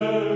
Yeah.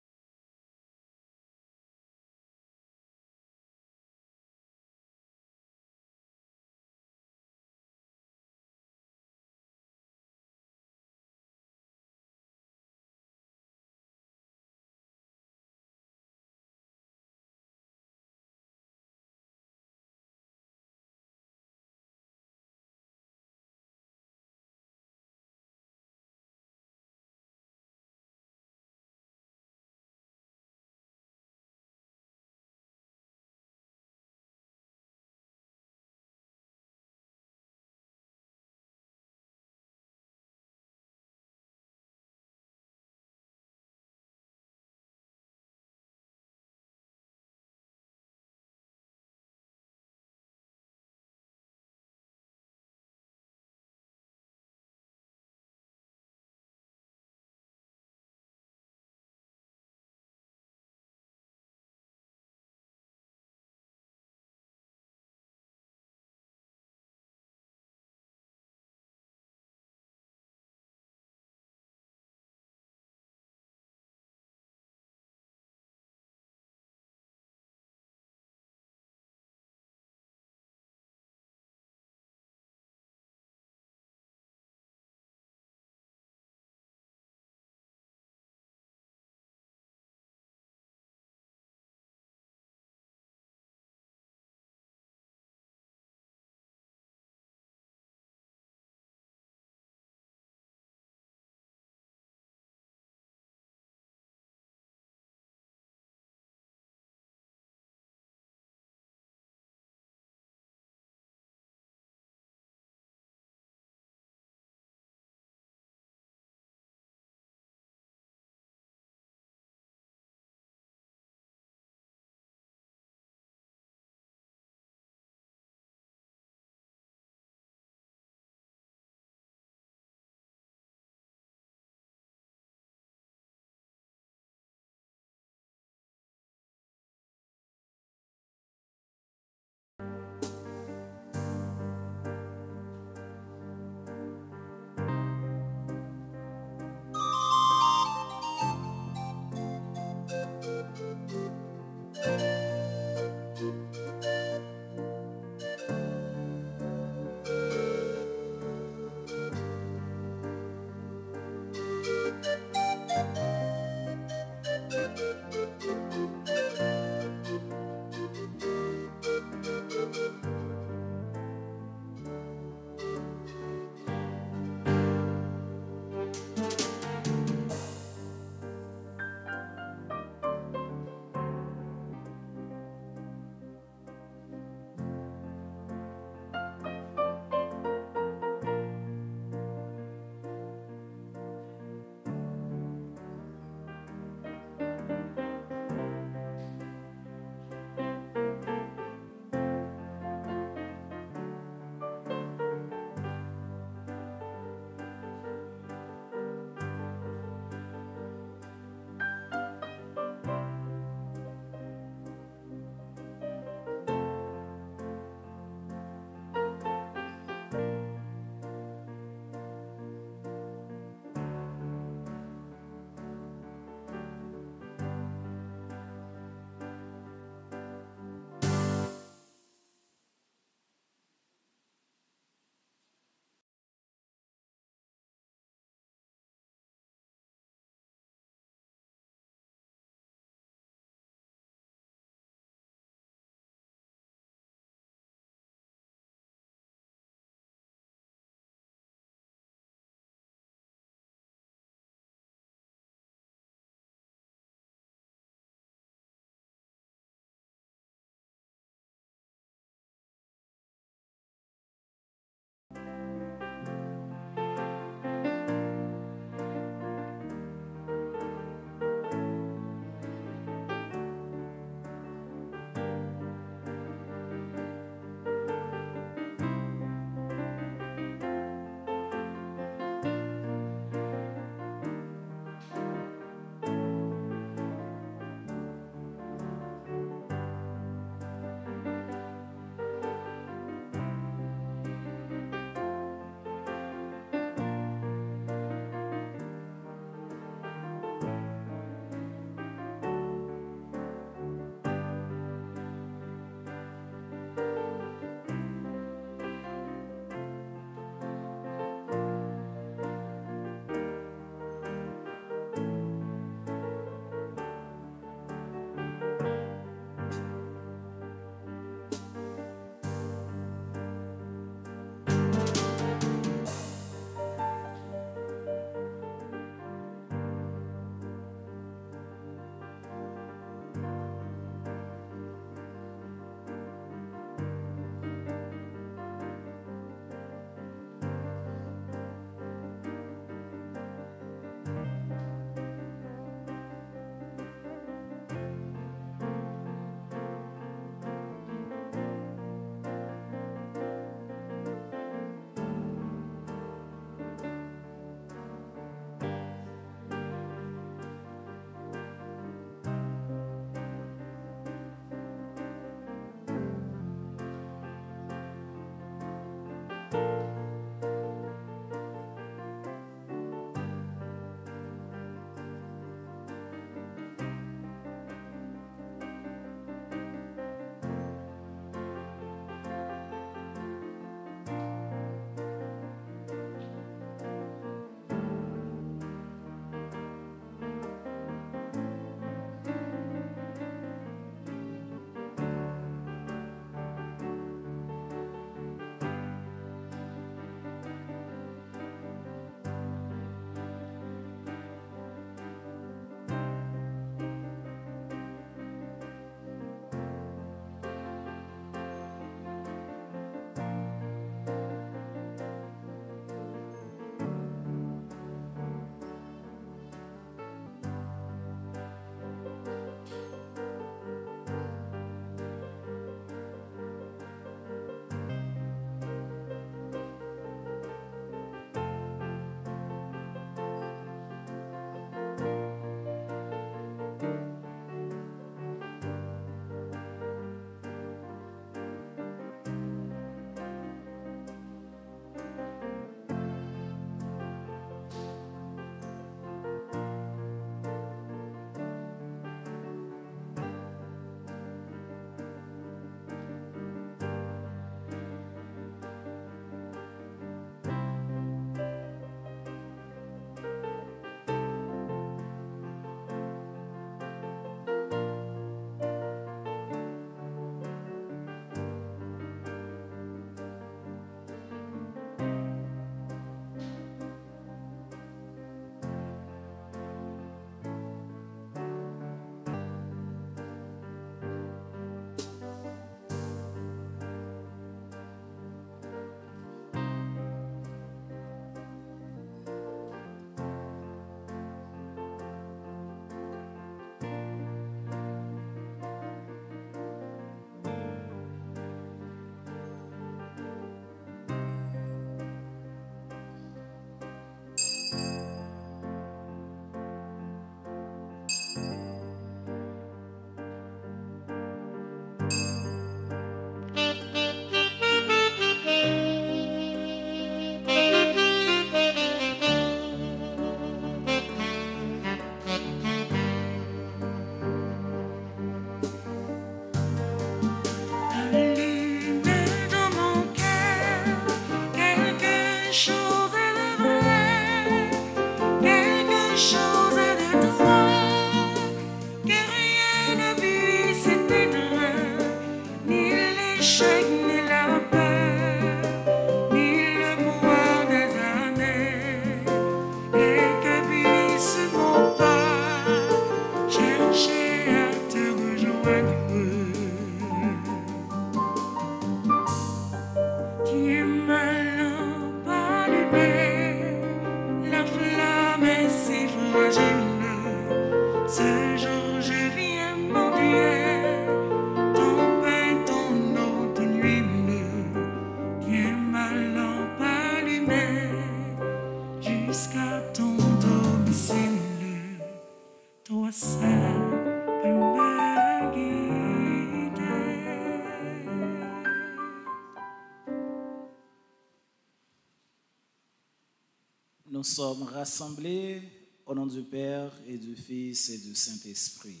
Sommes rassemblés au nom du Père et du Fils et du Saint-Esprit.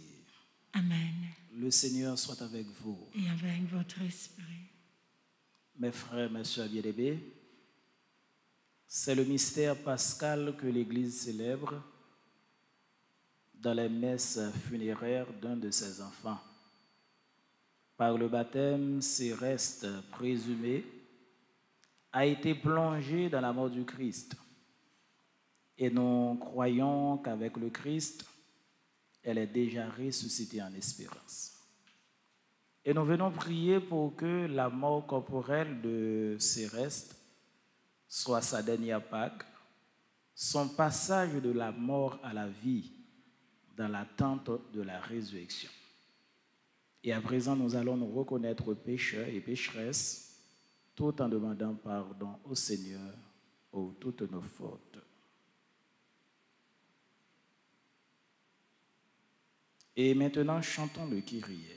Amen. Le Seigneur soit avec vous. Et avec votre esprit. Mes frères, mes soeurs bien-aimés, c'est le mystère pascal que l'Église célèbre dans les messes funéraires d'un de ses enfants. Par le baptême, Céleste présumé a été plongé dans la mort du Christ. Et nous croyons qu'avec le Christ, elle est déjà ressuscitée en espérance. Et nous venons prier pour que la mort corporelle de Céleste soit sa dernière Pâque, son passage de la mort à la vie dans l'attente de la résurrection. Et à présent, nous allons nous reconnaître pécheurs et pécheresses, tout en demandant pardon au Seigneur pour toutes nos fautes. Et maintenant, chantons le Kyrie.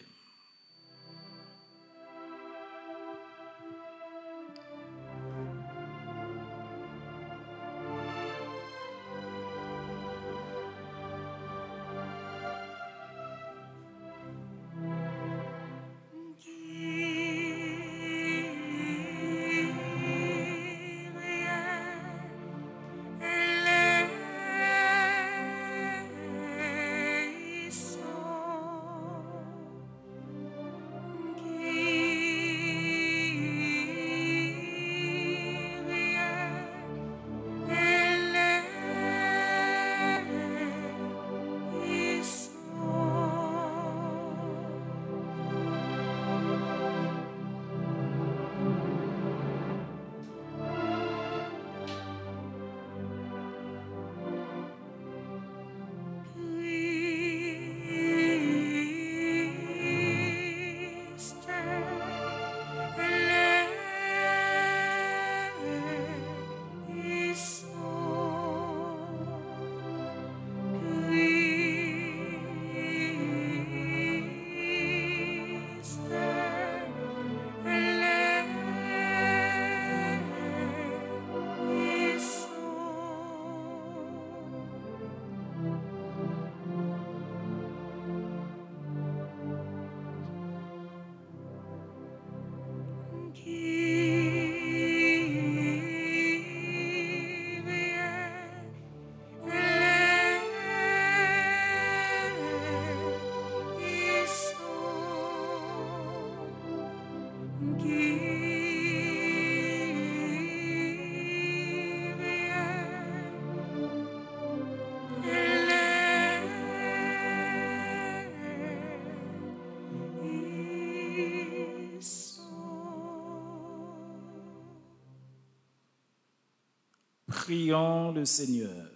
Prions le Seigneur.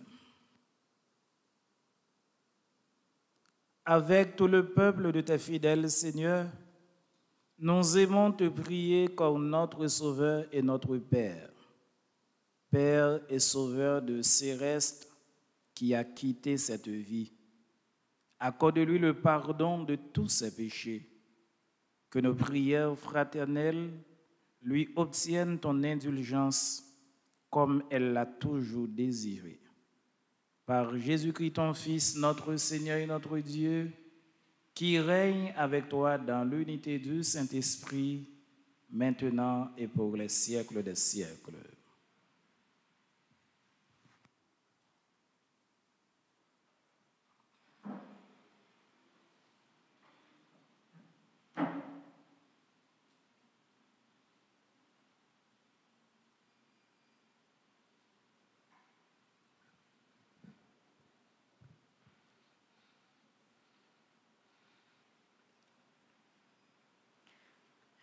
Avec tout le peuple de tes fidèles, Seigneur, nous aimons te prier comme notre Sauveur et notre Père. Père et Sauveur de Céreste qui a quitté cette vie. Accorde-lui le pardon de tous ses péchés. Que nos prières fraternelles lui obtiennent ton indulgence comme elle l'a toujours désiré. Par Jésus-Christ, ton Fils, notre Seigneur et notre Dieu, qui règne avec toi dans l'unité du Saint-Esprit, maintenant et pour les siècles des siècles.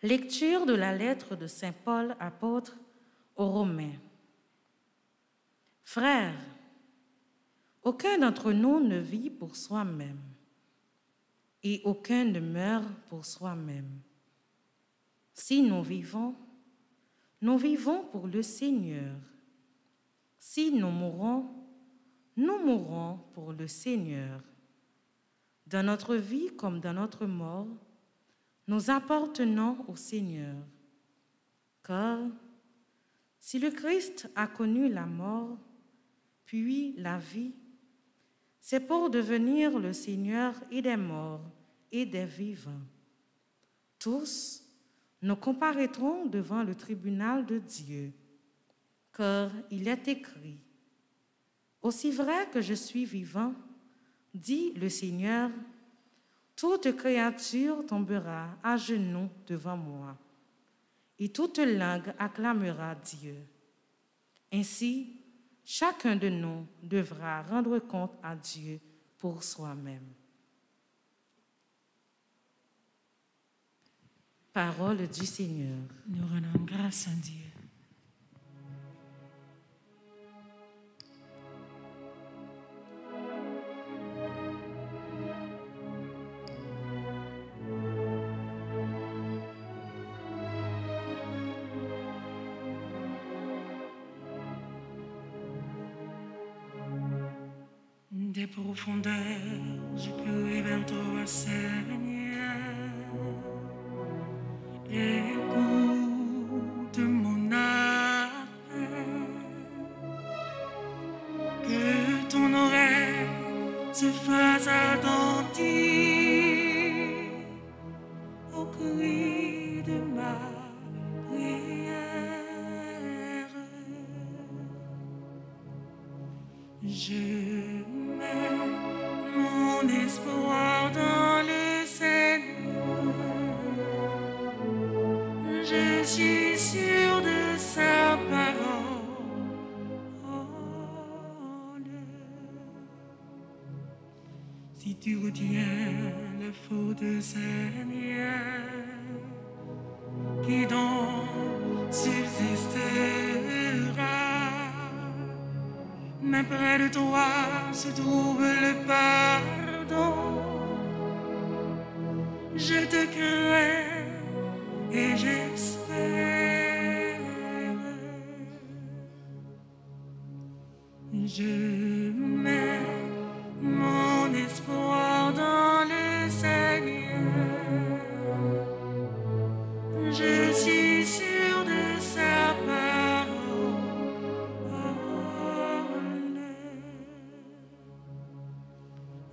Lecture de la lettre de Saint Paul, apôtre aux Romains. Frères, aucun d'entre nous ne vit pour soi-même, et aucun ne meurt pour soi-même. Si nous vivons, nous vivons pour le Seigneur. Si nous mourons, nous mourons pour le Seigneur. Dans notre vie comme dans notre mort, nous appartenons au Seigneur. Car si le Christ a connu la mort, puis la vie, c'est pour devenir le Seigneur et des morts et des vivants. Tous, nous comparaîtrons devant le tribunal de Dieu, car il est écrit, Aussi vrai que je suis vivant, dit le Seigneur, toute créature tombera à genoux devant moi, et toute langue acclamera Dieu. Ainsi, chacun de nous devra rendre compte à Dieu pour soi-même. Parole du Seigneur. Nous rendons grâce à Dieu. Profondeurs, je crie vers toi,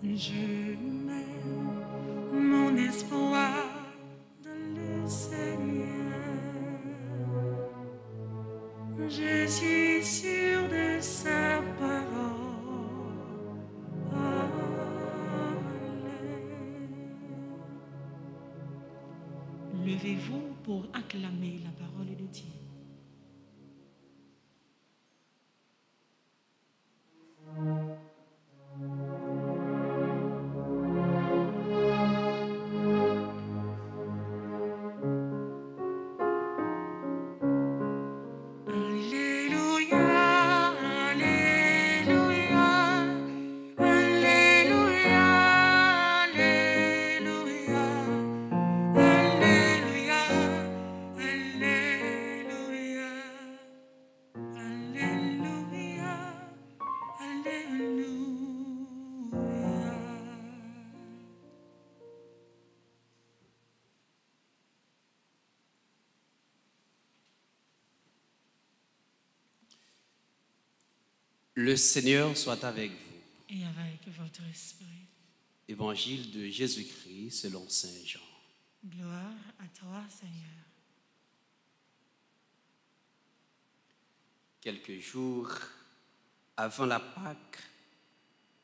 Je mets mon espoir dans le Seigneur. Je suis sûr de sa parole. Levez-vous pour acclamer la parole de Dieu. Le Seigneur soit avec vous. Et avec votre esprit. Évangile de Jésus-Christ selon Saint Jean. Gloire à toi, Seigneur. Quelques jours avant la Pâque,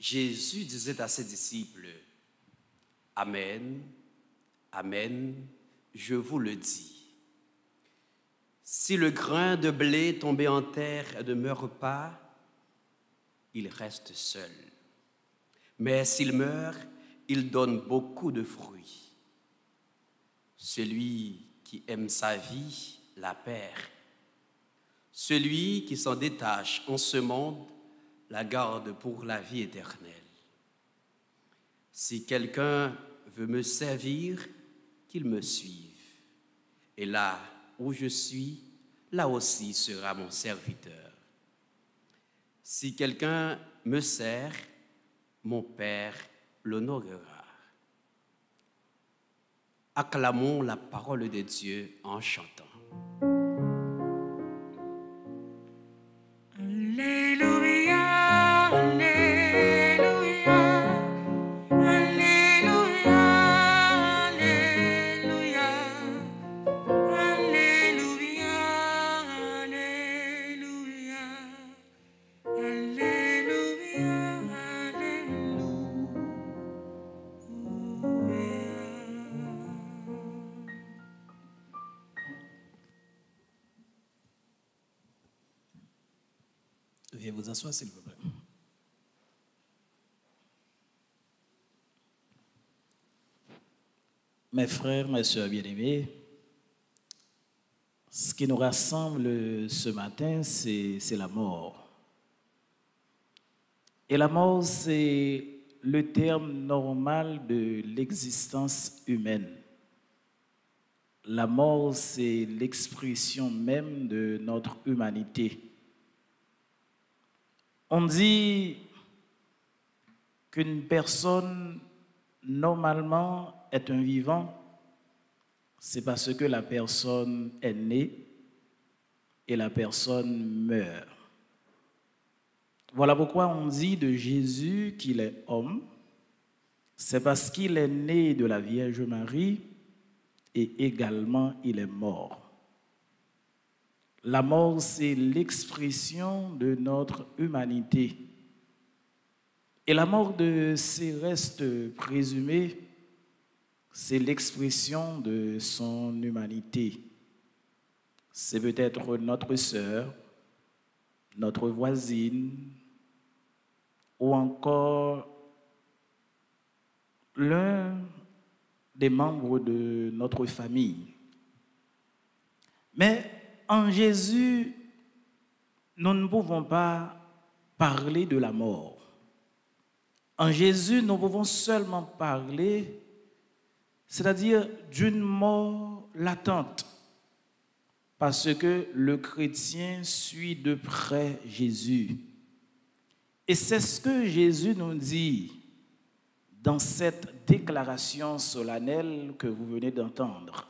Jésus disait à ses disciples, Amen, Amen, je vous le dis. Si le grain de blé tombé en terre ne meurt pas, il reste seul. Mais s'il meurt, il donne beaucoup de fruits. Celui qui aime sa vie la perd. Celui qui s'en détache en ce monde la garde pour la vie éternelle. Si quelqu'un veut me servir, qu'il me suive. Et là où je suis, là aussi sera mon serviteur. Si quelqu'un me sert, mon Père l'honorera. Acclamons la parole de Dieu en chantant. Mes frères, mes soeurs bien-aimés, ce qui nous rassemble ce matin, c'est la mort. Et la mort, c'est le terme normal de l'existence humaine. La mort, c'est l'expression même de notre humanité. On dit qu'une personne, normalement, est un vivant, c'est parce que la personne est née et la personne meurt. Voilà pourquoi on dit de Jésus qu'il est homme. C'est parce qu'il est né de la Vierge Marie et également il est mort. La mort, c'est l'expression de notre humanité. Et la mort de ses restes présumés, c'est l'expression de son humanité. C'est peut-être notre sœur, notre voisine, ou encore l'un des membres de notre famille. Mais en Jésus, nous ne pouvons pas parler de la mort. En Jésus, nous pouvons seulement parler, c'est-à-dire d'une mort latente, parce que le chrétien suit de près Jésus. Et c'est ce que Jésus nous dit dans cette déclaration solennelle que vous venez d'entendre.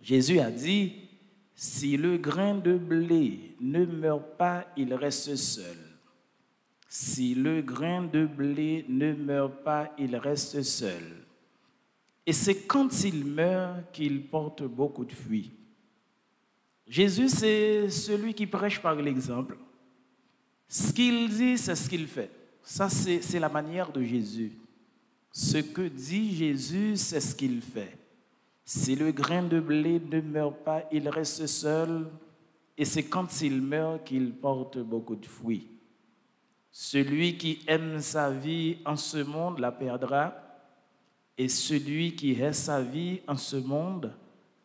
Jésus a dit, si le grain de blé ne meurt pas, il reste seul. Si le grain de blé ne meurt pas, il reste seul. Et c'est quand il meurt qu'il porte beaucoup de fruits. Jésus, c'est celui qui prêche par l'exemple. Ce qu'il dit, c'est ce qu'il fait. Ça, c'est la manière de Jésus. Ce que dit Jésus, c'est ce qu'il fait. Si le grain de blé ne meurt pas, il reste seul, et c'est quand il meurt qu'il porte beaucoup de fruits. Celui qui aime sa vie en ce monde la perdra, et celui qui hait sa vie en ce monde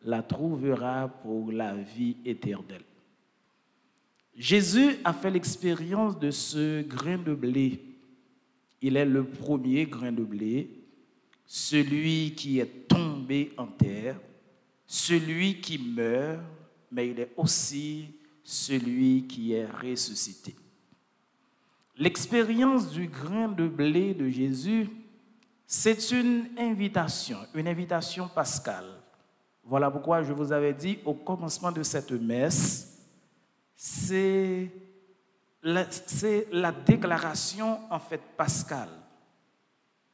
la trouvera pour la vie éternelle. Jésus a fait l'expérience de ce grain de blé. Il est le premier grain de blé, celui qui est tombé en terre, celui qui meurt, mais il est aussi celui qui est ressuscité. L'expérience du grain de blé de Jésus, c'est une invitation, une invitation pascale. Voilà pourquoi je vous avais dit au commencement de cette messe, c'est la, déclaration en fait pascale.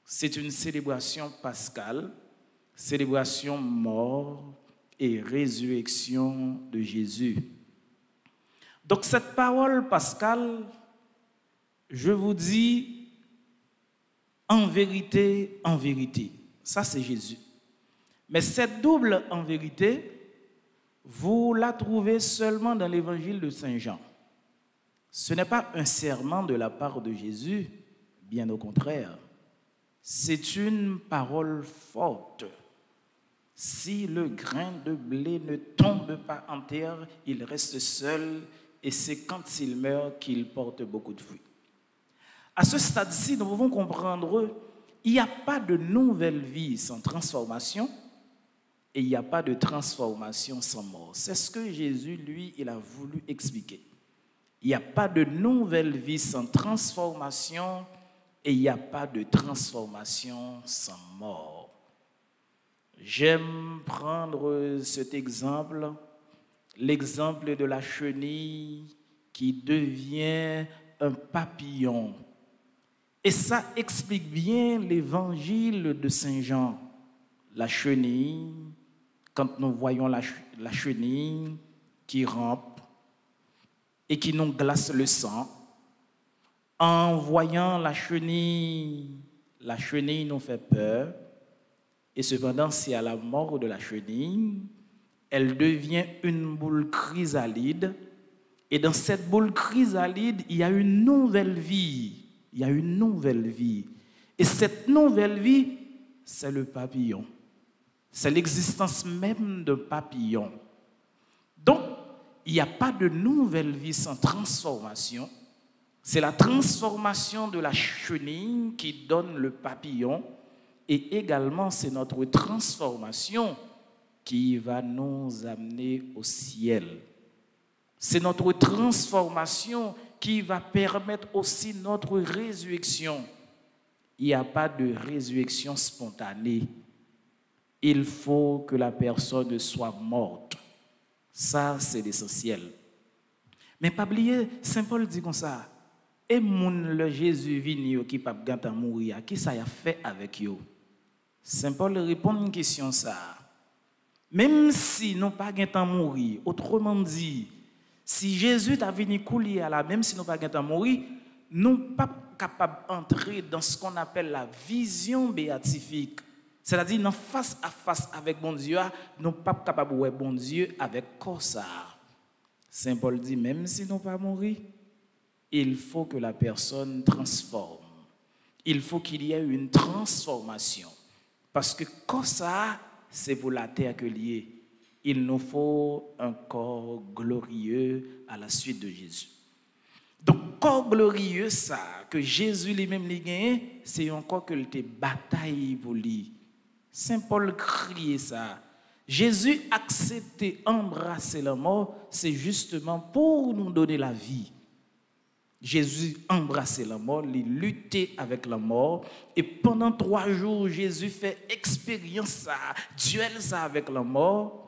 C'est une célébration pascale, célébration mort et résurrection de Jésus. Donc cette parole pascale, je vous dis en vérité, en vérité. Ça c'est Jésus. Mais cette double en vérité, vous la trouvez seulement dans l'évangile de Saint Jean. Ce n'est pas un serment de la part de Jésus, bien au contraire. C'est une parole forte. Si le grain de blé ne tombe pas en terre, il reste seul et c'est quand il meurt qu'il porte beaucoup de fruits. À ce stade-ci, nous pouvons comprendre, Il n'y a pas de nouvelle vie sans transformation et il n'y a pas de transformation sans mort. C'est ce que Jésus, lui, il a voulu expliquer. Il n'y a pas de nouvelle vie sans transformation et il n'y a pas de transformation sans mort. J'aime prendre cet exemple, l'exemple de la chenille qui devient un papillon. Et ça explique bien l'évangile de Saint Jean. La chenille, quand nous voyons la, chenille qui rampe et qui nous glace le sang, en voyant la chenille, la chenille nous fait peur. Et cependant, c'est à la mort de la chenille, elle devient une boule chrysalide. Et dans cette boule chrysalide, il y a une nouvelle vie. Il y a une nouvelle vie. Et cette nouvelle vie, c'est le papillon. C'est l'existence même d'un papillon. Donc, il n'y a pas de nouvelle vie sans transformation. C'est la transformation de la chenille qui donne le papillon et également c'est notre transformation qui va nous amener au ciel. C'est notre transformation qui va permettre aussi notre résurrection. Il n'y a pas de résurrection spontanée. Il faut que la personne soit morte. Ça, c'est l'essentiel. Mais pas oublier, Saint Paul dit comme ça. Et moun le Jésus vini qui pas ganta mourir, qui ça a fait avec yo? Saint Paul répond à une question ça. Même si nous pas ganta mourir, autrement dit, si Jésus t'a venu couler à la même si nous pas ganta mourir, nous pas capables d'entrer dans ce qu'on appelle la vision béatifique. C'est-à-dire, nous face à face avec bon Dieu, nous pas capables de voir bon Dieu avec ça. Saint Paul dit, même si nous pas mourir, il faut que la personne transforme. Il faut qu'il y ait une transformation. Parce que quand ça, c'est pour la terre que lié. Il nous faut un corps glorieux à la suite de Jésus. Donc, corps glorieux, ça, que Jésus lui-même l'a gagné, c'est encore que le bataille pour lui. Saint Paul criait ça. Jésus acceptait embrasser la mort, c'est justement pour nous donner la vie. Jésus embrassait la mort, il luttait avec la mort. Et pendant trois jours, Jésus fait expérience ça, duel ça avec la mort.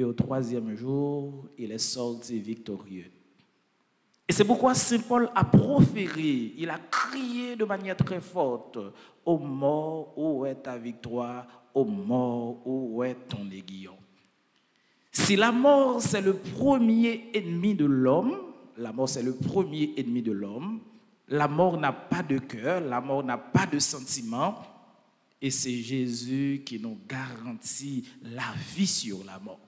Et au troisième jour, il est sorti victorieux. Et c'est pourquoi Saint Paul a proféré, il a crié de manière très forte, Ô mort, où est ta victoire Ô mort, où est ton aiguillon Si la mort, c'est le premier ennemi de l'homme, la mort, c'est le premier ennemi de l'homme. La mort n'a pas de cœur, la mort n'a pas de sentiment. Et c'est Jésus qui nous garantit la vie sur la mort.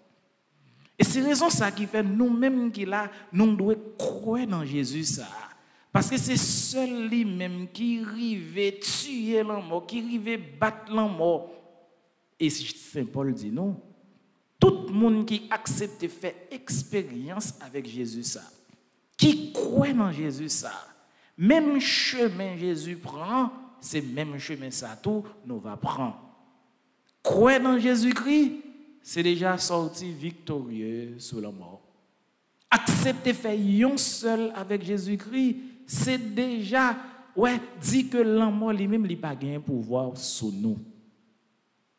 Et c'est raison ça qui fait nous-mêmes qui là, nous devons croire dans Jésus ça. Parce que c'est seul lui-même qui arrive tuer la mort, qui arrive battre la mort. Et Saint Paul dit non. Tout le monde qui accepte de faire expérience avec Jésus ça qui croit dans Jésus ça, même chemin Jésus prend, c'est même chemin ça tout nous va prendre. Croire dans Jésus-Christ, c'est déjà sorti victorieux sur la mort. Accepter faire un seul avec Jésus-Christ, c'est déjà ouais, dit que la mort lui-même n'a pas un pouvoir sur nous.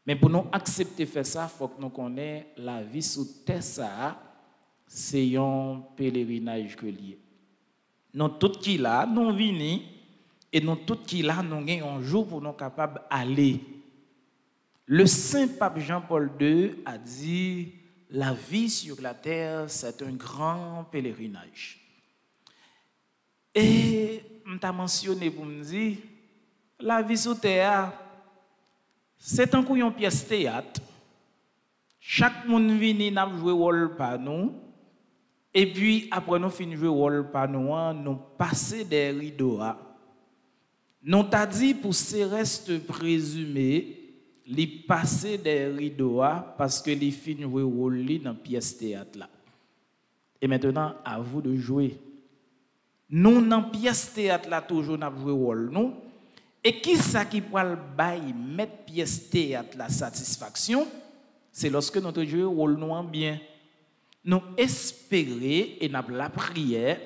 Mais pour nous accepter faire ça, il faut que nous connaissions la vie sous terre c'est un pèlerinage que lié. Nous tout qui là, nous venons et nous tout qui là, nous avons un jour pour nous capables d'aller. Le Saint Pape Jean-Paul II a dit la vie sur la terre, c'est un grand pèlerinage. Et je mentionné pour me dire, la vie sur terre, c'est un couillon pièce théâtre. Chaque monde vient, n'a joué rôle par nous. Et puis, après nous finir jouer rôle par nous, nous passer des rideaux. Nous t'a dit pour ces restes présumés, les passer des rideaux parce que les filles jouer rôle dans pièce théâtre là. Et maintenant, à vous de jouer. Nous, dans pièce théâtre là, toujours, joué rôle, nous. Et qui ça qui peut le bail mettre pièce théâtre la satisfaction C'est lorsque notre roule nous bien. Nous espérer et nous la prière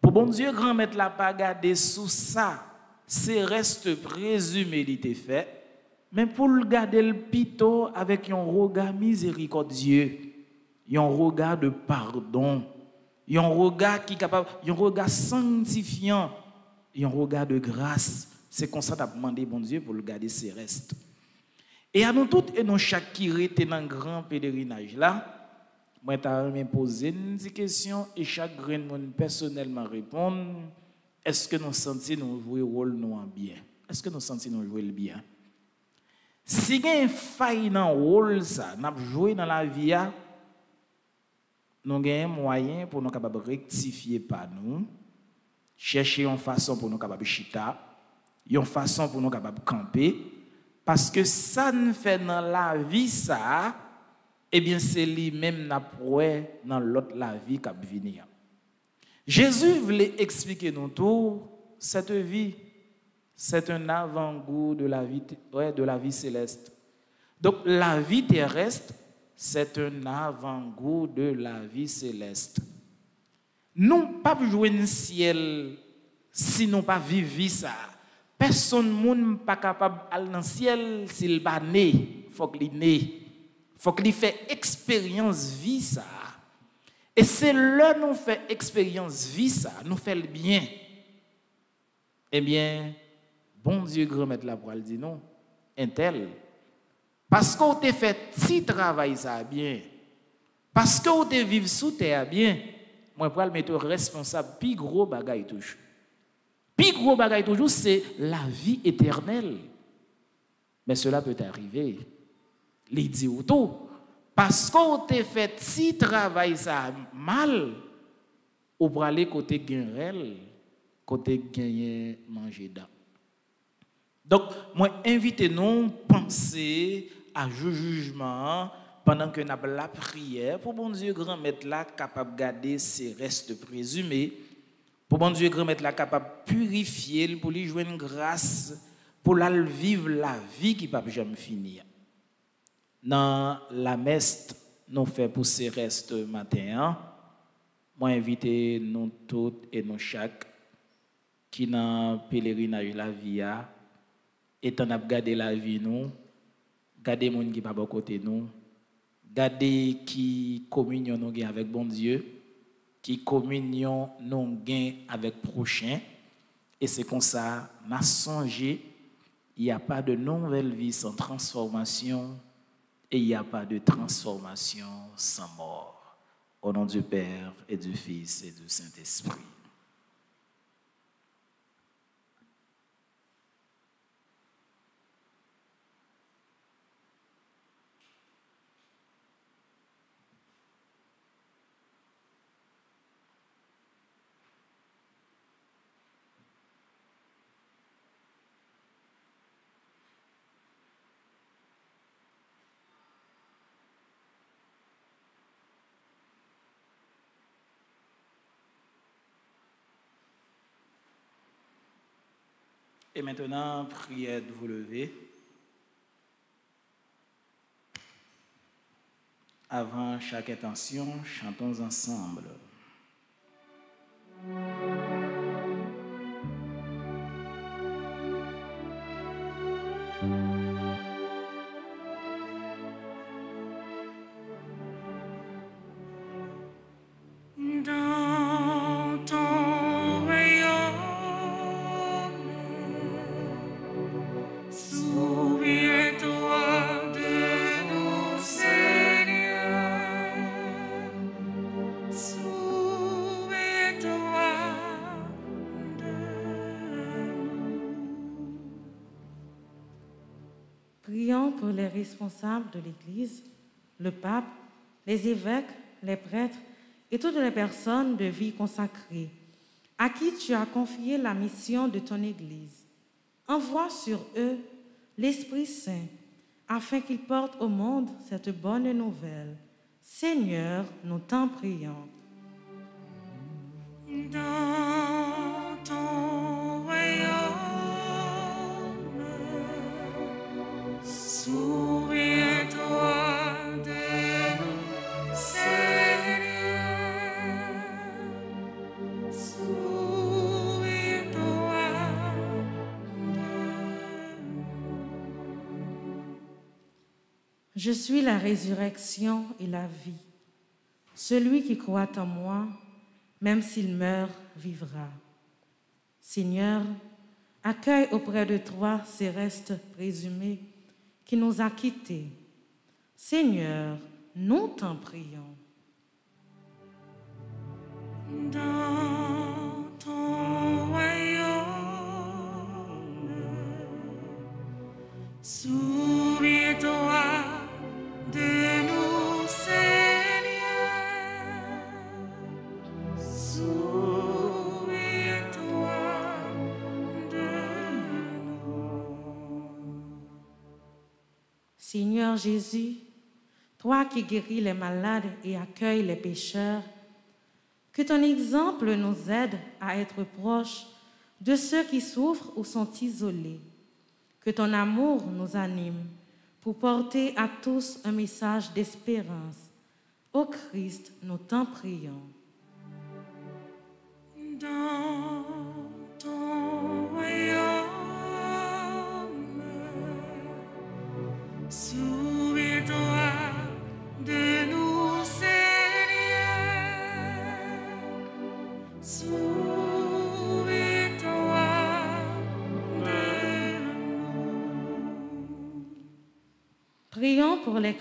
pour bon Dieu grand mettre la pas garder sous ça. C'est reste présumé il fait mais pour le garder le pito avec un regard miséricordieux, un regard de pardon, un regard qui un regard sanctifiant, un regard de grâce. C'est comme ça que demandé bon Dieu pour le garder ses restes. Et à nous toutes et nous chaque qui était dans grand pèlerinage là, moi t'ai posé une question et chaque grain personnellement répondre est-ce que nous sentons nous jouer rôle nous bien? Est-ce que nous sentons nous jouer le bien? Si une faille dans le rôle ça, nous joué dans la vie nous avons un moyen pour nous rectifier par nous, chercher une façon pour nous capables chita, une façon pour nous capables camper, parce que ça nous fait dans la vie ça, eh bien c'est lui-même n'a dans l'autre la vie. Jésus voulait expliquer nous tout cette vie, c'est un avant-goût de la vie, de la vie céleste. Donc la vie terrestre c'est un avant-goût de la vie céleste. Nous pas jouer le ciel si nous pas vivre ça. Personne n'est pas capable dans le ciel s'il pas né, faut qu'il né. Faut qu'il fait expérience vie ça. Et c'est là nous fait expérience vie ça, nous fait le bien. Eh bien, bon Dieu grand maître la pour dire non, un tel parce qu'on t'a fait si travail ça bien. Parce qu'on te vivre sous terre bien. Moi, je vais mettre responsable, plus gros bagaille toujours. Plus gros bagaille toujours, c'est la vie éternelle. Mais cela peut arriver. Les dit tout. Parce qu'on t'a fait si travail ça mal, ou pour aller côté guerrel, côté gagner manger d'âme. Donc, moi, invitez-nous à penser à jugement pendant que nous avons la prière. Pour bon Dieu grand mettre là capable de garder ses restes présumés. Pour bon Dieu grand mettre là capable de purifier pour lui jouer une grâce pour la vivre la vie qui peut jamais finir. Dans la messe nous fait pour ces restes matin hein. moi inviter nous toutes et nous chaque qui dans pèlerinage la vie et en a gardé la vie nous Gardez les gens qui pas à côté nous. Gardez qui communion nous avec bon Dieu, qui communion nous gain avec prochain. Et c'est comme ça, m'a songé, il n'y a pas de nouvelle vie sans transformation et il n'y a pas de transformation sans mort. Au nom du Père et du Fils et du Saint-Esprit. Et maintenant, prière de vous lever. Avant chaque attention, chantons ensemble. Responsables de l'Église, le pape, les évêques, les prêtres et toutes les personnes de vie consacrée, à qui tu as confié la mission de ton Église. Envoie sur eux l'Esprit Saint, afin qu'ils portent au monde cette bonne nouvelle. Seigneur, nous t'en prions. Je suis la résurrection et la vie. Celui qui croit en moi, même s'il meurt, vivra. Seigneur, accueille auprès de toi ces restes présumés qui nous a quittés. Seigneur, nous t'en prions. Dans ton royaume, souviens-toi Seigneur Jésus, toi qui guéris les malades et accueilles les pécheurs, que ton exemple nous aide à être proches de ceux qui souffrent ou sont isolés. Que ton amour nous anime pour porter à tous un message d'espérance. Ô Christ, nous t'en prions.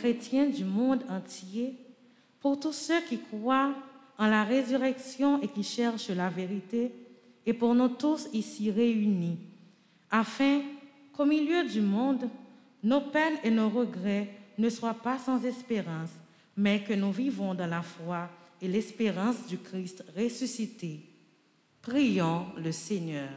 Chrétiens du monde entier, pour tous ceux qui croient en la résurrection et qui cherchent la vérité, et pour nous tous ici réunis, afin qu'au milieu du monde, nos peines et nos regrets ne soient pas sans espérance, mais que nous vivons dans la foi et l'espérance du Christ ressuscité. Prions le Seigneur.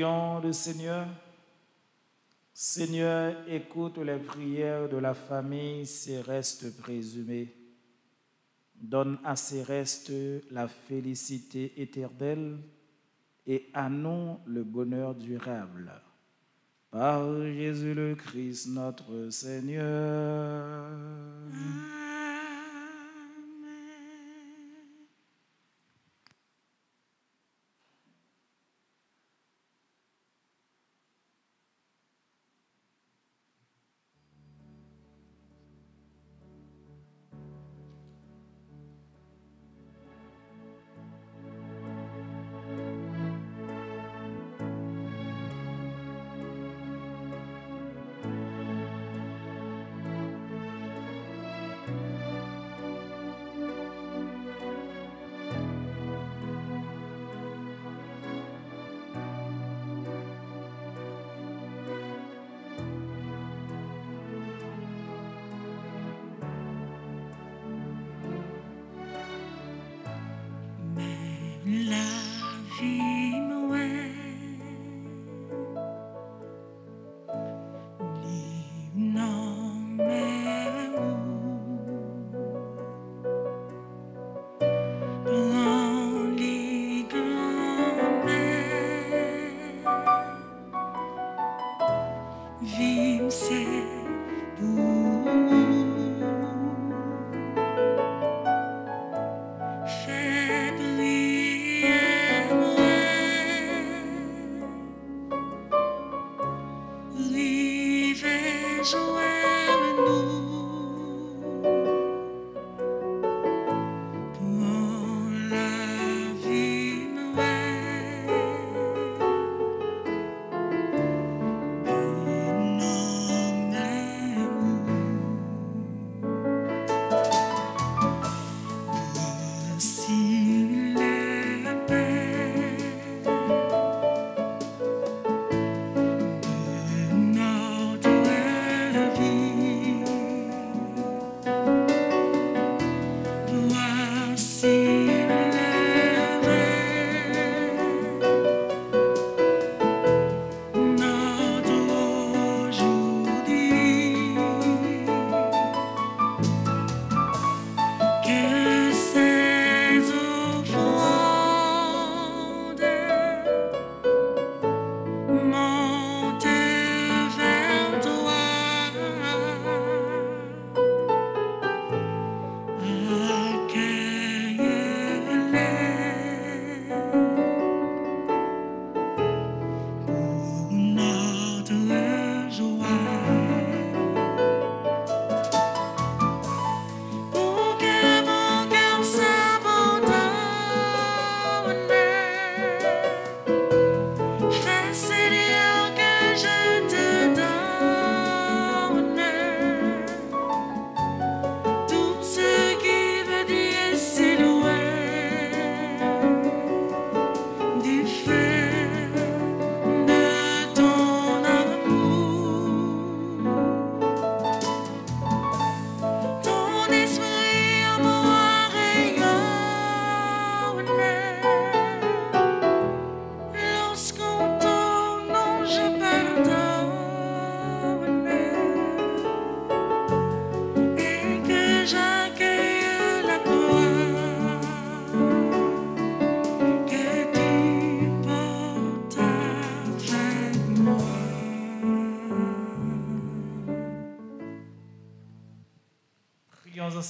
Le Seigneur. Seigneur, écoute les prières de la famille, ces restes présumés. Donne à ces restes la félicité éternelle et à nous le bonheur durable. Par Jésus le Christ, notre Seigneur.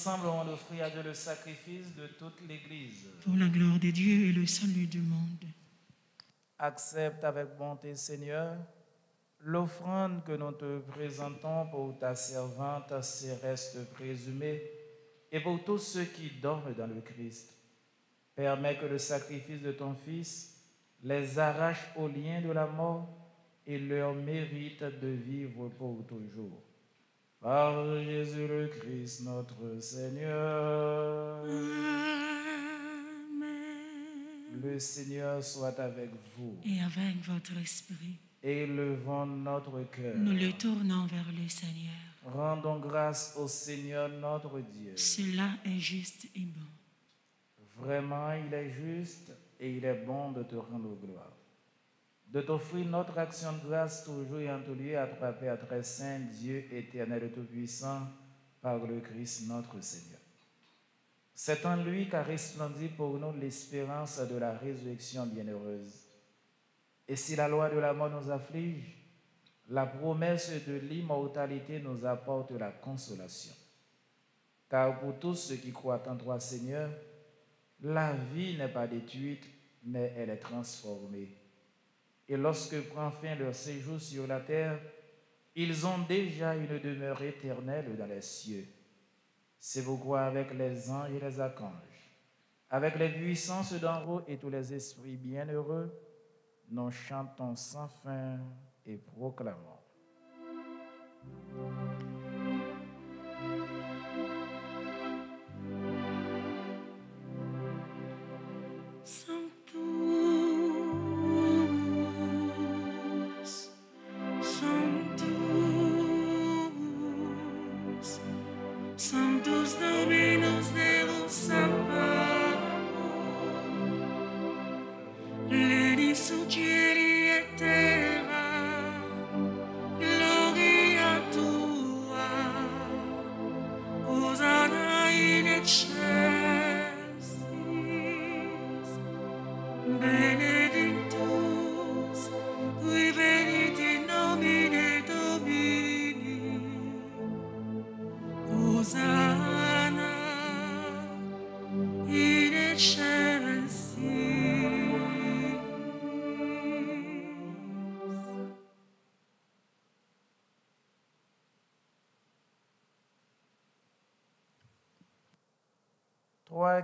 Ensemble on offrit à Dieu le sacrifice de toute l'Église. pour la gloire de Dieu et le salut du monde. Accepte avec bonté, Seigneur, l'offrande que nous te présentons pour ta servante, ses restes présumés, et pour tous ceux qui dorment dans le Christ. Permets que le sacrifice de ton Fils les arrache au lien de la mort et leur mérite de vivre pour toujours. Par Jésus le Christ, notre Seigneur. Amen. Le Seigneur soit avec vous. Et avec votre esprit, Élevons notre cœur. nous le tournons vers le Seigneur. Rendons grâce au Seigneur notre Dieu. Cela est juste et bon. Vraiment, il est juste et il est bon de te rendre gloire. De t'offrir notre action de grâce toujours et en tout lieu à toi, Père très saint, Dieu éternel et tout-puissant, par le Christ notre Seigneur. C'est en lui qu'a resplendi pour nous l'espérance de la résurrection bienheureuse. Et si la loi de la mort nous afflige, la promesse de l'immortalité nous apporte la consolation. Car pour tous ceux qui croient en toi, Seigneur, la vie n'est pas détruite, mais elle est transformée. Et lorsque prend fin leur séjour sur la terre, ils ont déjà une demeure éternelle dans les cieux. C'est pourquoi avec les anges et les archanges, avec les puissances d'en haut et tous les esprits bienheureux, nous chantons sans fin et proclamons.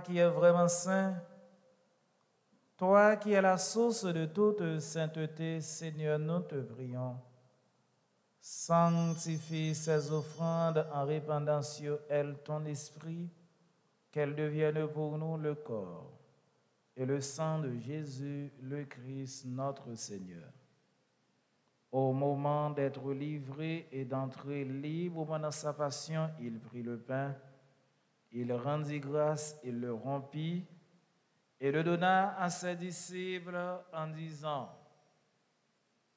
Qui es vraiment saint, toi qui es la source de toute sainteté, Seigneur, nous te prions. Sanctifie ces offrandes en répandant sur elles ton esprit, qu'elles deviennent pour nous le corps et le sang de Jésus, le Christ, notre Seigneur. Au moment d'être livré et d'entrer librement dans sa passion, il prit le pain, il rendit grâce, il le rompit et le donna à ses disciples en disant,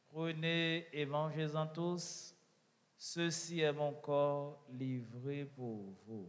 Prenez et mangez-en tous, ceci est mon corps livré pour vous.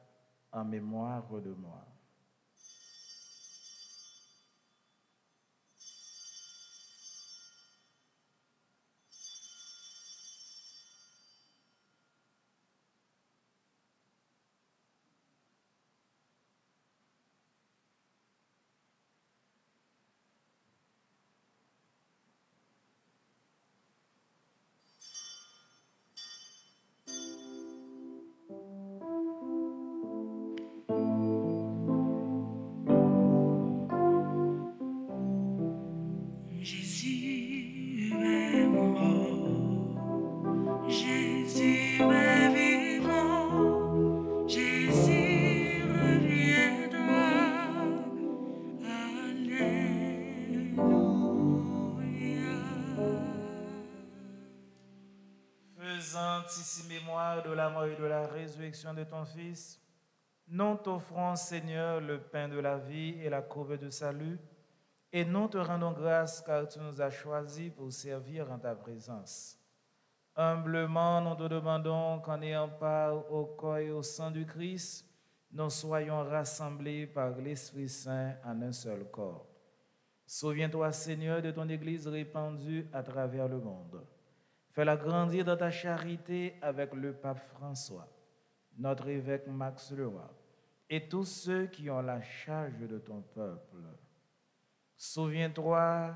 en mémoire de moi. De ton Fils, nous t'offrons, Seigneur, le pain de la vie et la courbe de salut, et nous te rendons grâce car tu nous as choisis pour servir en ta présence. Humblement, nous te demandons qu'en ayant part au corps et au sang du Christ, nous soyons rassemblés par l'Esprit Saint en un seul corps. Souviens-toi, Seigneur, de ton Église répandue à travers le monde. Fais-la grandir dans ta charité avec le pape François, notre évêque Max Leroy, et tous ceux qui ont la charge de ton peuple. Souviens-toi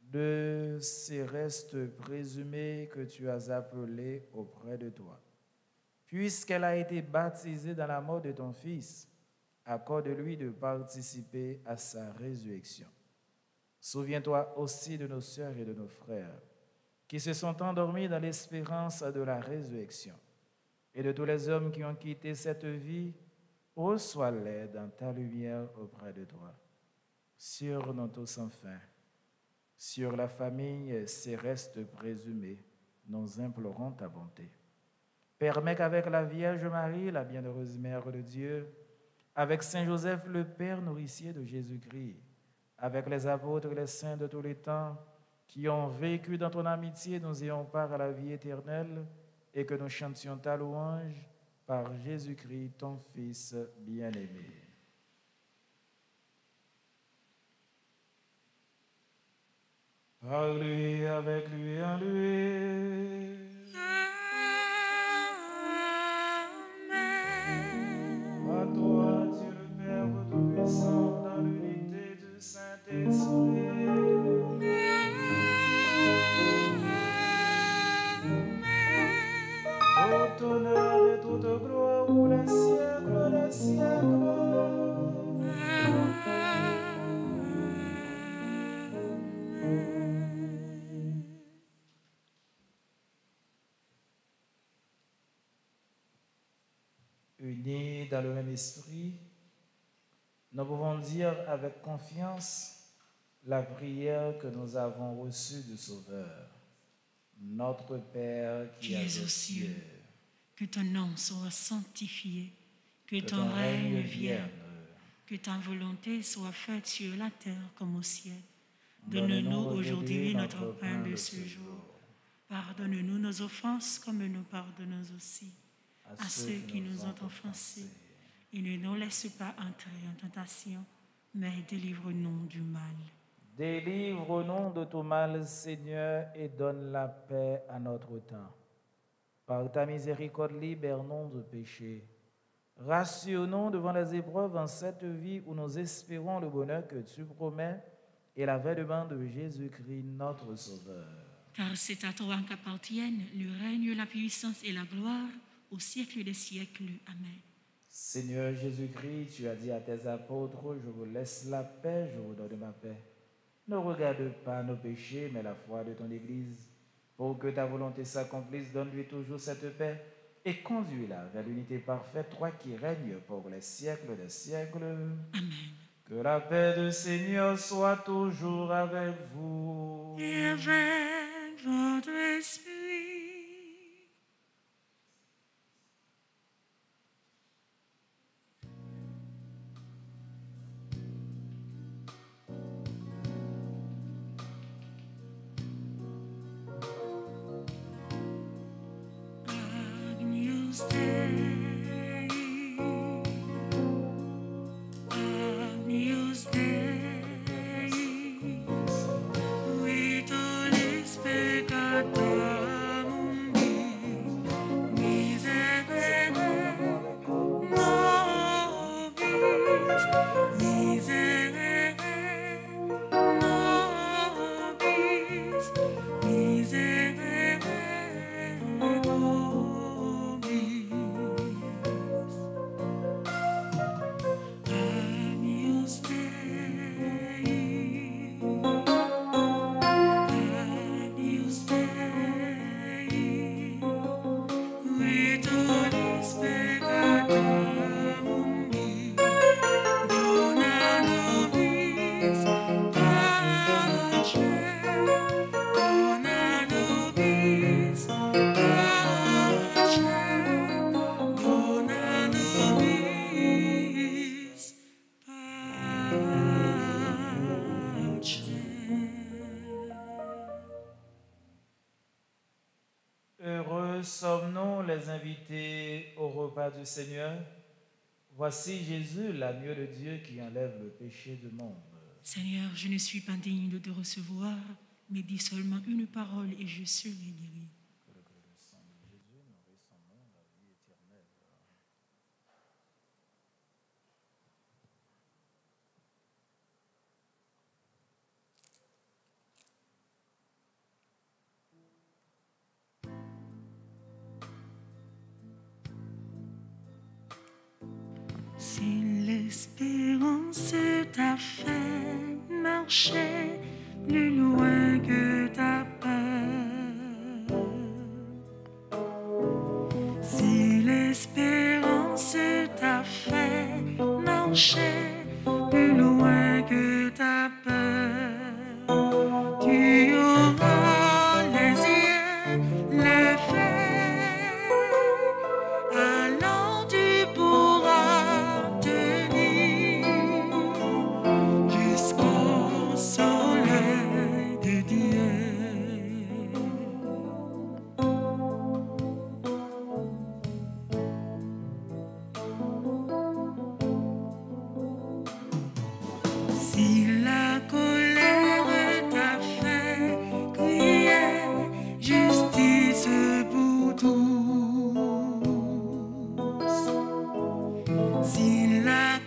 de ces restes présumés que tu as appelés auprès de toi. Puisqu'elle a été baptisée dans la mort de ton Fils, accorde-lui de participer à sa résurrection. Souviens-toi aussi de nos sœurs et de nos frères qui se sont endormis dans l'espérance de la résurrection. Et de tous les hommes qui ont quitté cette vie, reçois-les dans ta lumière auprès de toi. Sur nos tous enfin, sur la famille et ses restes présumés, nous implorons ta bonté. Permets qu'avec la Vierge Marie, la bienheureuse Mère de Dieu, avec Saint Joseph, le Père nourricier de Jésus-Christ, avec les apôtres et les saints de tous les temps, qui ont vécu dans ton amitié, nous ayons part à la vie éternelle et que nous chantions ta louange par Jésus-Christ, ton Fils bien-aimé. Par lui, avec lui, en lui. Dans le même esprit, nous pouvons dire avec confiance la prière que nous avons reçue du Sauveur. Notre Père qui, es aux cieux, que ton nom soit sanctifié, que, que ton règne vienne, que ta volonté soit faite sur la terre comme au ciel. Donne-nous aujourd'hui notre pain de ce jour. Pardonne-nous nos offenses comme nous pardonnons aussi à ceux qui nous ont offensés. Et ne nous laisse pas entrer en tentation, mais délivre-nous du mal. Délivre-nous de tout mal, Seigneur, et donne la paix à notre temps. Par ta miséricorde, libère-nous de péché. Rassure-nous devant les épreuves en cette vie où nous espérons le bonheur que tu promets et l'avènement de Jésus-Christ, notre Sauveur. Car c'est à toi qu'appartiennent le règne, la puissance et la gloire au siècle des siècles. Amen. Seigneur Jésus-Christ, tu as dit à tes apôtres, je vous laisse la paix, je vous donne ma paix. Ne regarde pas nos péchés, mais la foi de ton Église. Pour que ta volonté s'accomplisse, donne-lui toujours cette paix et conduis-la vers l'unité parfaite, toi qui règnes pour les siècles des siècles. Amen. Que la paix du Seigneur soit toujours avec vous. Et avec votre esprit. Seigneur. Voici Jésus, l'agneau de Dieu qui enlève le péché du monde. Seigneur, je ne suis pas digne de te recevoir, mais dis seulement une parole et je serai guéri. Si l'espérance t'a fait marcher plus loin que ta peur, si l'espérance t'a fait marcher Sin la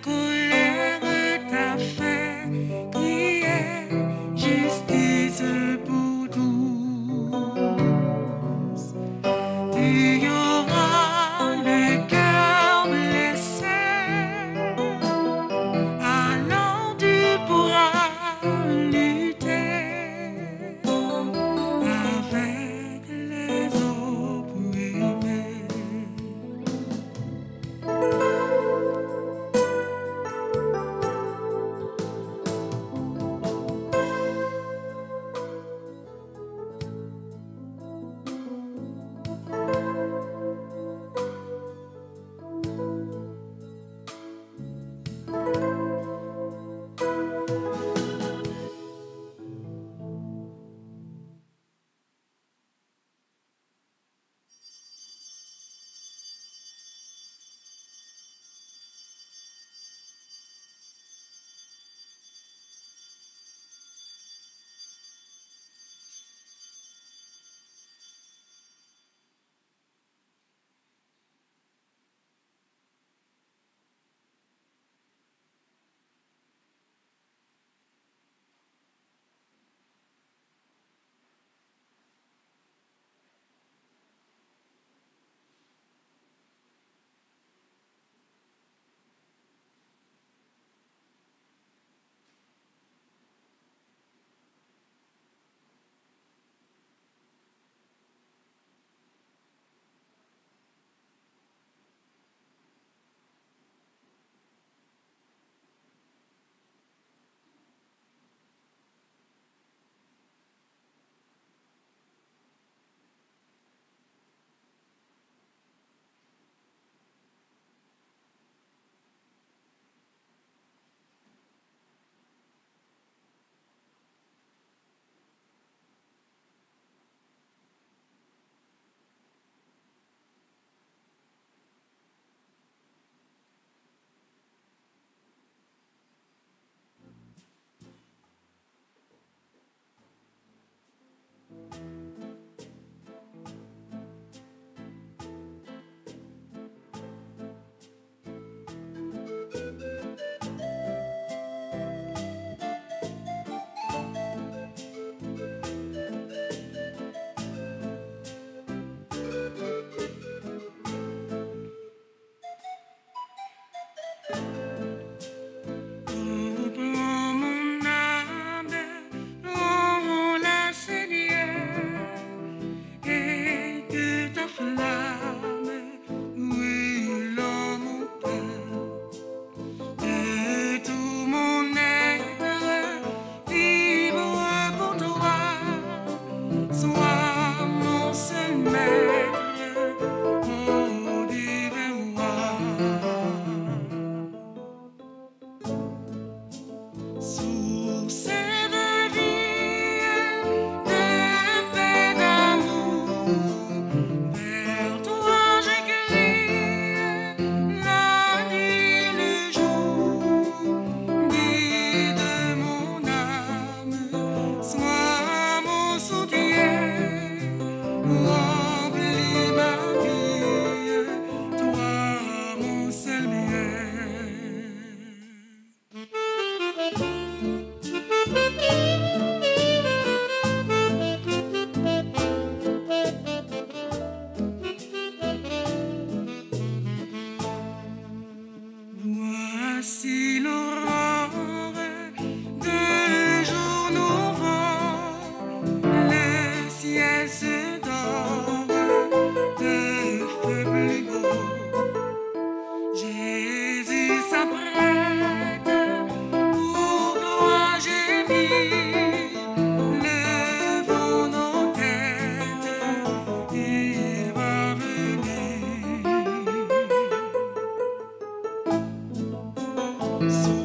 Sweet.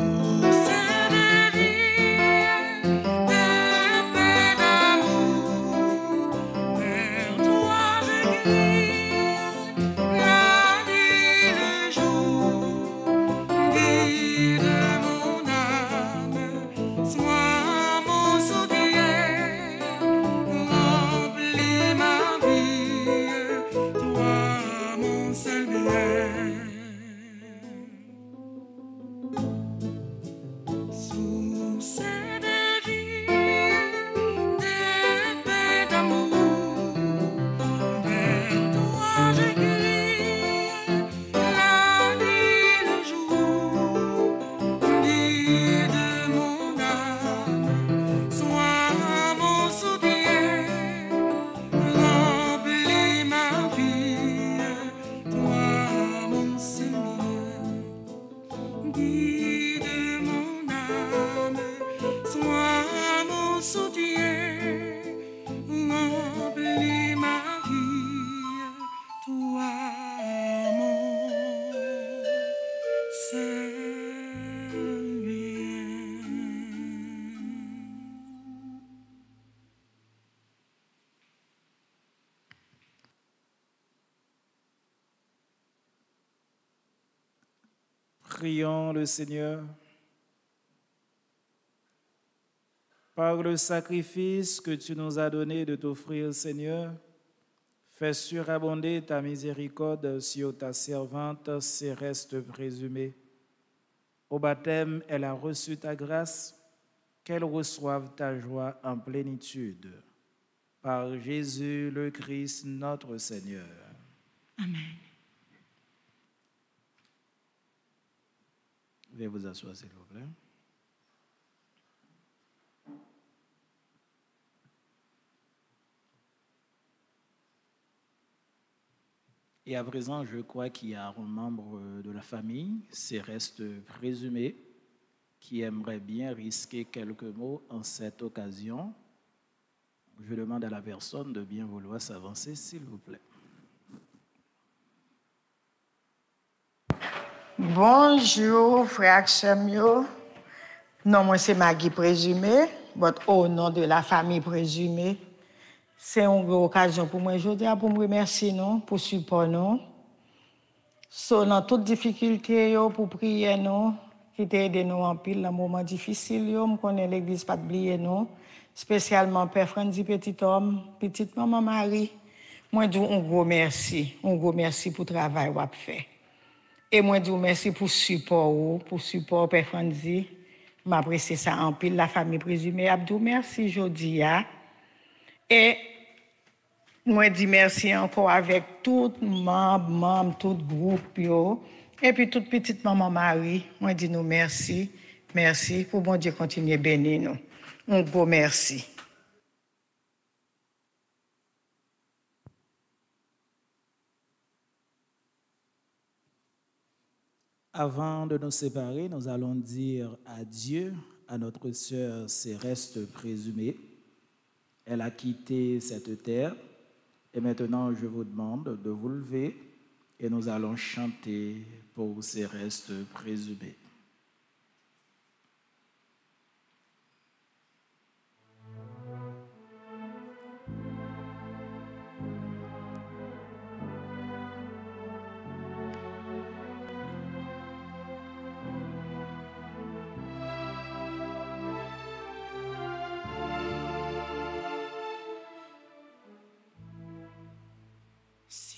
Prions le Seigneur. Par le sacrifice que tu nous as donné de t'offrir, Seigneur, fais surabonder ta miséricorde sur ta servante, ses restes présumés. Au baptême, elle a reçu ta grâce, qu'elle reçoive ta joie en plénitude. Par Jésus le Christ, notre Seigneur. Amen. Veuillez vous asseoir, s'il vous plaît. Et à présent, je crois qu'il y a un membre de la famille, c'est reste présumé, qui aimerait bien risquer quelques mots en cette occasion. Je demande à la personne de bien vouloir s'avancer, s'il vous plaît. Bonjour, frère Semyo. Non, moi c'est Maggie Présumé, votre au nom de la famille Présumé. C'est une occasion pour moi aujourd'hui pour me remercier non, pour support non. So, dans toute difficulté yo, pour prier non, qui t'a aidé nous en pile dans moment difficile yo, me connaît l'église pas oublier non, spécialement père Franzi petit homme, petite maman Marie. Moi dis un gros merci, un gros merci pour travail w'a fait. Et moi, je vous remercie pour le support, pour le support, Père Franzi. M'apprécie ça en pile, la famille présumée. Abdou, merci, Jodia. Et moi, je dis merci encore avec tout membres, membres, tout groupe, yo. et puis toute petite maman Marie. Moi, je dis nous merci, merci pour bon Dieu continuer à bénir nous. Un gros merci. Avant de nous séparer, nous allons dire adieu à notre sœur Céreste présumée. Elle a quitté cette terre et maintenant je vous demande de vous lever et nous allons chanter pour Céreste présumée.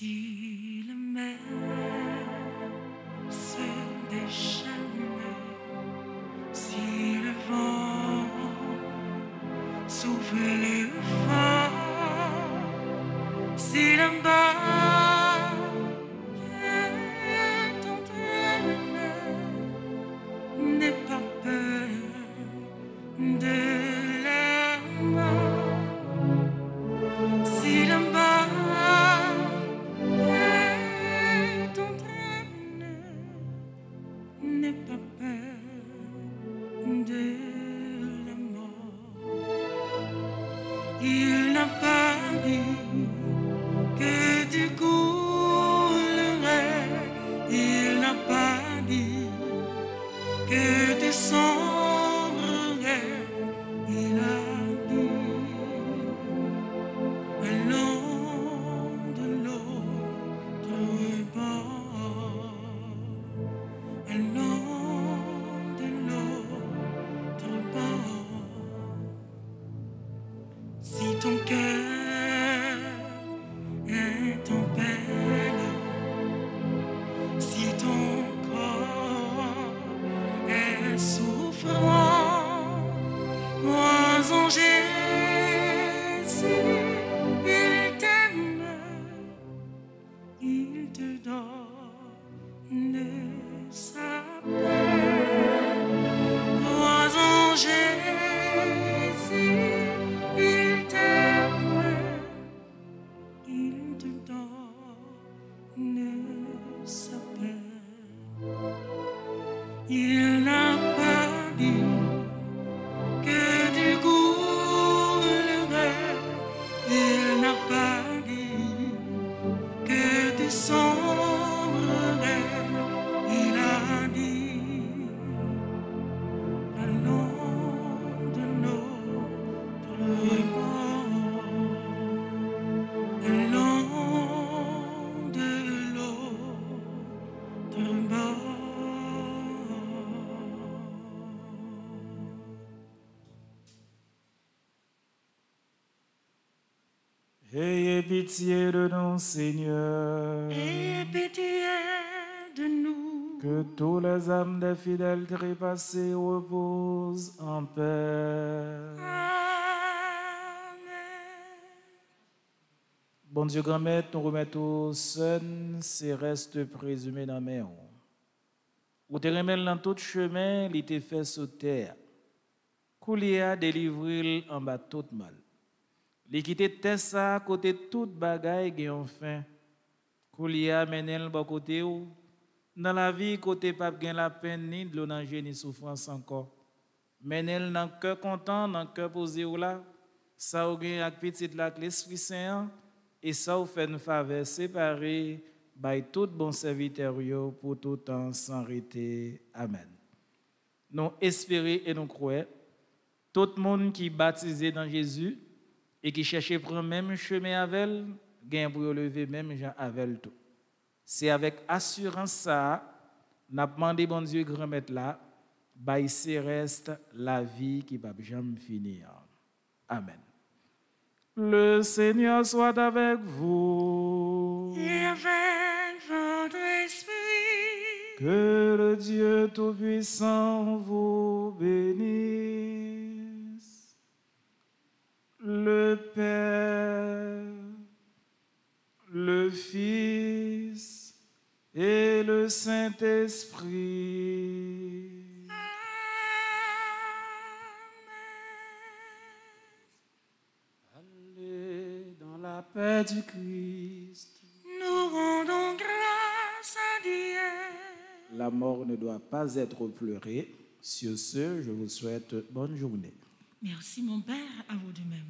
Si pitié de nous, Seigneur. Pitié de nous. Que tous les âmes des fidèles trépassés reposent en paix. Amen. Bon Dieu, grand-mère, nous remettons son, ces restes présumés dans mes mains. Ou te remèl dans tout chemin, il te fait sauter. Koulia délivré en bas tout mal. Li quitté Tessa côté toute bagaille gen enfin. Koulia menel bon côté ou dans la vie côté pas gen la peine ni de danger ni souffrance encore. Menel dans cœur content, dans cœur posé ou là, ça ou gen ak petite l'Esprit Saint et ça ou fait une faveur séparée by tout bon serviteur pour tout temps sans arrêter. Amen. Nous espérons et nous croyons tout le monde qui est baptisé dans Jésus et qui cherche prendre même chemin avec elle, gagne pour lever même Jean avec tout. C'est avec assurance ça, n'a demandé bon Dieu grand maître là, bah ici reste la vie qui va jamais finir. Amen. Le Seigneur soit avec vous. Et avec votre esprit. Que le Dieu Tout-Puissant vous bénisse. Le Père, le Fils et le Saint-Esprit. Allez dans la paix du Christ. Nous rendons grâce à Dieu. La mort ne doit pas être pleurée. Sur ce, je vous souhaite bonne journée. Merci mon Père, à vous de même.